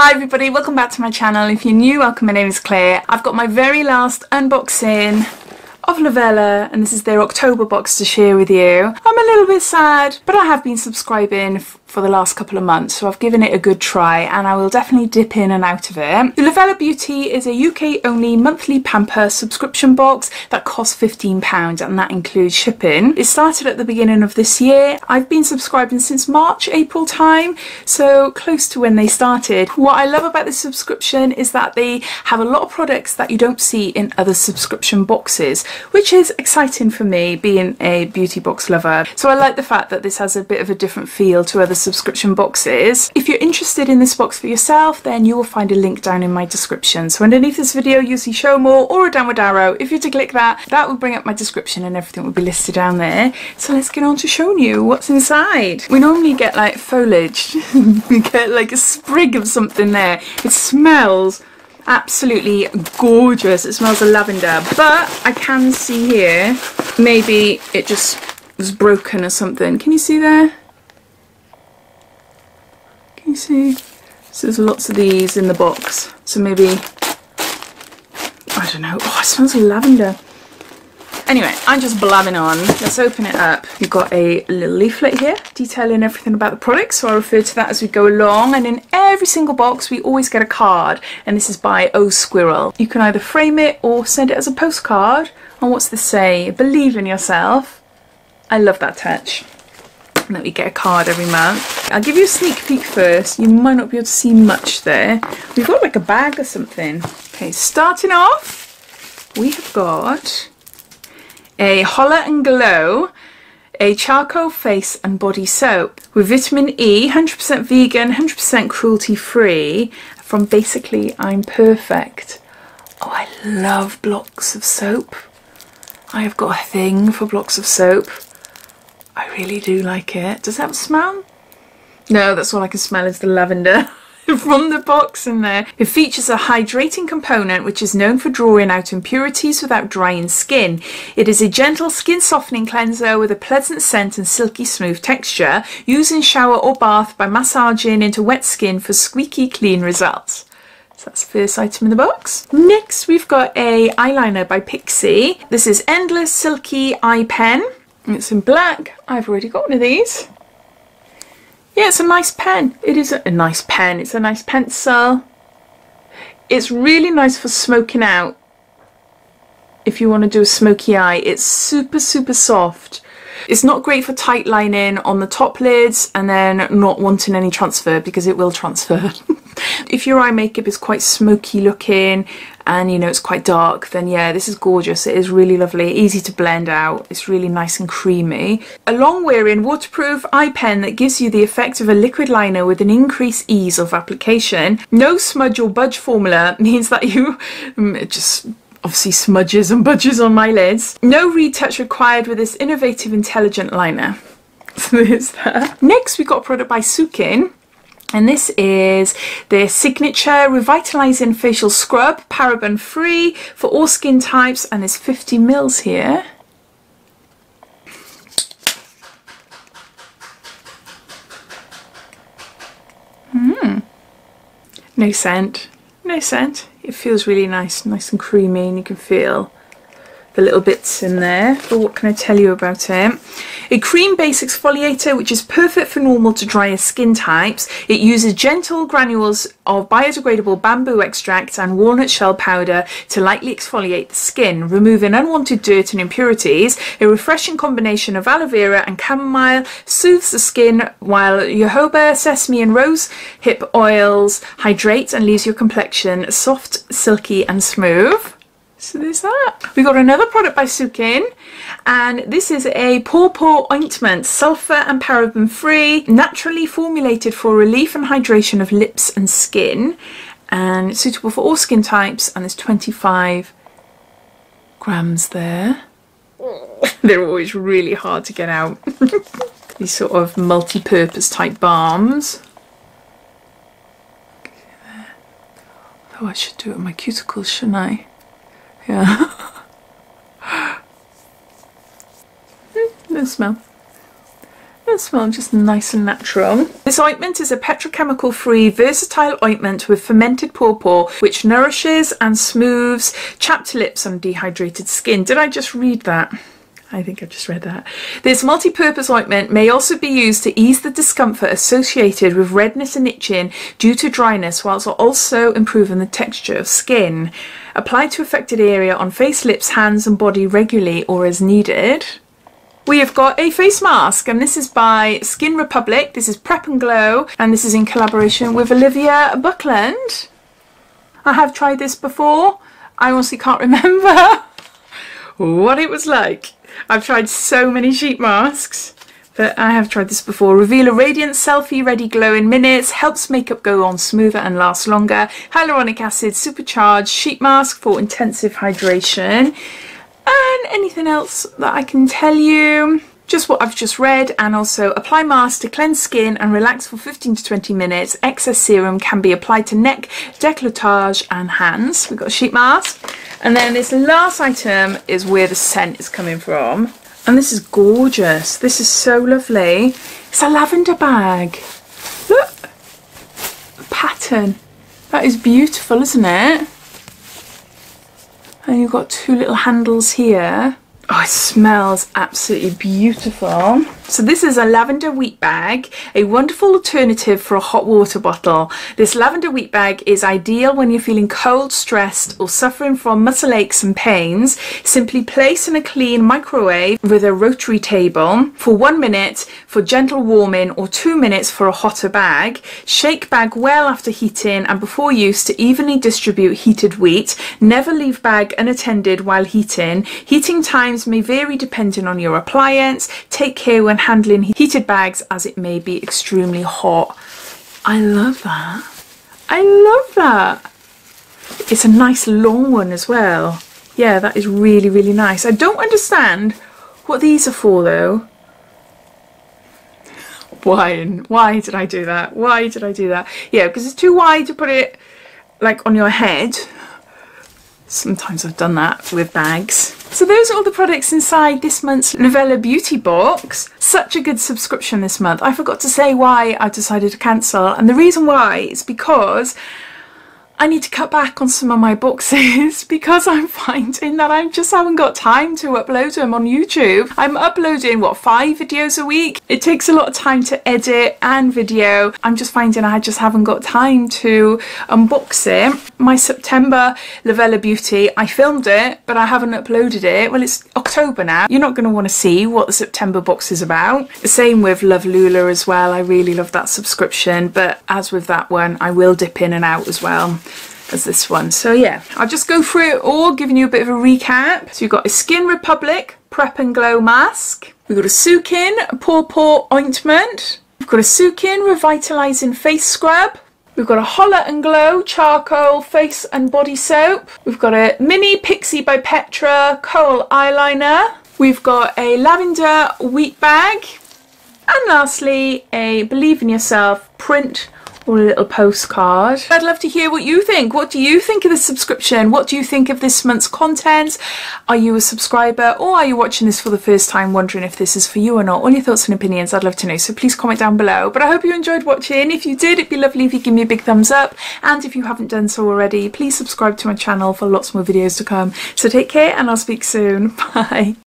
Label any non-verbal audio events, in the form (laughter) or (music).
Hi everybody, welcome back to my channel. If you're new, welcome, my name is Claire. I've got my very last unboxing of Lavella and this is their October box to share with you. I'm a little bit sad, but I have been subscribing for the last couple of months so I've given it a good try and I will definitely dip in and out of it. The Lavella Beauty is a UK only monthly pamper subscription box that costs £15 and that includes shipping. It started at the beginning of this year. I've been subscribing since March, April time so close to when they started. What I love about this subscription is that they have a lot of products that you don't see in other subscription boxes which is exciting for me being a beauty box lover. So I like the fact that this has a bit of a different feel to other subscription boxes. If you're interested in this box for yourself, then you will find a link down in my description. So underneath this video, you'll see show more or a downward arrow. If you're to click that, that will bring up my description and everything will be listed down there. So let's get on to showing you what's inside. We normally get like foliage. (laughs) we get like a sprig of something there. It smells absolutely gorgeous. It smells of lavender, but I can see here, maybe it just was broken or something. Can you see there? You see? So there's lots of these in the box. So maybe, I don't know. Oh, it smells of lavender. Anyway, I'm just blabbing on. Let's open it up. You've got a little leaflet here detailing everything about the product, so I'll refer to that as we go along. And in every single box, we always get a card, and this is by O Squirrel. You can either frame it or send it as a postcard. And what's this say? Believe in yourself. I love that touch we get a card every month. I'll give you a sneak peek first. You might not be able to see much there. We've got like a bag or something. Okay, starting off, we have got a Holler and Glow a charcoal face and body soap with vitamin E, 100% vegan, 100% cruelty free from basically I'm Perfect. Oh, I love blocks of soap. I have got a thing for blocks of soap. I really do like it. Does that have a smell? No, that's all I can smell is the lavender. (laughs) from the box in there. It features a hydrating component which is known for drawing out impurities without drying skin. It is a gentle skin softening cleanser with a pleasant scent and silky smooth texture. Use in shower or bath by massaging into wet skin for squeaky clean results. So that's the first item in the box. Next we've got a eyeliner by Pixi. This is Endless Silky Eye Pen. It's in black. I've already got one of these. Yeah, it's a nice pen. It is a, nice pen. It's a nice pencil. It's really nice for smoking out. If you want to do a smoky eye, it's super, super soft. It's not great for tight lining on the top lids and then not wanting any transfer because it will transfer. (laughs) if your eye makeup is quite smoky looking and you know it's quite dark then yeah this is gorgeous. It is really lovely easy to blend out. It's really nice and creamy. A long wearing waterproof eye pen that gives you the effect of a liquid liner with an increased ease of application. No smudge or budge formula (laughs) means that you mm, just obviously smudges and budges on my lids. No retouch required with this innovative intelligent liner. (laughs) So there's that. Next we got a product by Sukin and this is their signature revitalizing facial scrub paraben free for all skin types and there's 50 mils here. Hmm. no scent. No scent it feels really nice nice and creamy and you can feel the little bits in there. But what can I tell you about it? A cream-based exfoliator which is perfect for normal to drier skin types. It uses gentle granules of biodegradable bamboo extract and walnut shell powder to lightly exfoliate the skin, removing unwanted dirt and impurities. A refreshing combination of aloe vera and chamomile soothes the skin while jojoba, sesame and rose hip oils hydrate and leaves your complexion soft, silky and smooth. So there's that. We got another product by Sukin and this is a Paw Paw ointment, sulfur and paraben free, naturally formulated for relief and hydration of lips and skin and it's suitable for all skin types and there's 25 grams there. (laughs) They're always really hard to get out. (laughs) These sort of multi-purpose type balms. Oh, I should do it with my cuticles, shouldn't I? Yeah. (laughs) no smell. No it smells just nice and natural. This ointment is a petrochemical free versatile ointment with fermented pawpaw which nourishes and smooths chapped lips and dehydrated skin. Did I just read that? I think I've just read that. This multi-purpose ointment may also be used to ease the discomfort associated with redness and itching due to dryness whilst also improving the texture of skin. Apply to affected area on face, lips, hands and body regularly or as needed. We have got a face mask and this is by Skin Republic. This is Prep and Glow and this is in collaboration with Olivia Buckland. I have tried this before. I honestly can't (laughs) remember what it was like. I've tried so many sheet masks, but I have tried this before. Reveal a radiant selfie ready glow in minutes, helps makeup go on smoother and last longer. Hyaluronic acid supercharged sheet mask for intensive hydration. And anything else that I can tell you? Just what I've just read and also apply mask to cleanse skin and relax for 15 to 20 minutes. Excess serum can be applied to neck, décolletage and hands. We've got a sheet mask. And then this last item is where the scent is coming from. And this is gorgeous. This is so lovely. It's a lavender bag. Look, pattern. That is beautiful, isn't it? And you've got two little handles here. Oh, it smells absolutely beautiful. So this is a lavender wheat bag, a wonderful alternative for a hot water bottle. This lavender wheat bag is ideal when you're feeling cold, stressed or suffering from muscle aches and pains. Simply place in a clean microwave with a rotary table for one minute for gentle warming or two minutes for a hotter bag. Shake bag well after heating and before use to evenly distribute heated wheat. Never leave bag unattended while heating. Heating times may vary depending on your appliance. Take care when handling heated bags as it may be extremely hot. I love that. I love that. It's a nice long one as well. Yeah, that is really, really nice. I don't understand what these are for though. Why? Why did I do that? Why did I do that? Yeah, because it's too wide to put it like on your head. Sometimes I've done that with bags. So those are all the products inside this month's Lavella Beauty box. Such a good subscription this month. I forgot to say why I decided to cancel and the reason why is because I need to cut back on some of my boxes (laughs) because I'm finding that I just haven't got time to upload them on YouTube. I'm uploading, what, five videos a week? It takes a lot of time to edit and video. I'm just finding I just haven't got time to unbox it. My September Lavella Beauty, I filmed it, but I haven't uploaded it. Well, it's October now. You're not going to want to see what the September box is about. The same with Love Lula as well. I really love that subscription, but as with that one, I will dip in and out as well as this one. So yeah, I'll just go through it all, giving you a bit of a recap. So you've got a Skin Republic Prep and Glow Mask. We've got a Sukin Pawpaw Ointment. We've got a Sukin Revitalising Face Scrub. We've got a Holler and Glow Charcoal Face and Body Soap. We've got a Mini Pixi by Petra Kohl Eyeliner. We've got a Lavender Wheat Bag. And lastly, a Believe in Yourself print or a little postcard. I'd love to hear what you think. What do you think of the subscription? What do you think of this month's content? Are you a subscriber or are you watching this for the first time wondering if this is for you or not? All your thoughts and opinions, I'd love to know. So please comment down below. But I hope you enjoyed watching. If you did, it'd be lovely if you give me a big thumbs up. And if you haven't done so already, please subscribe to my channel for lots more videos to come. So take care and I'll speak soon. (laughs) Bye.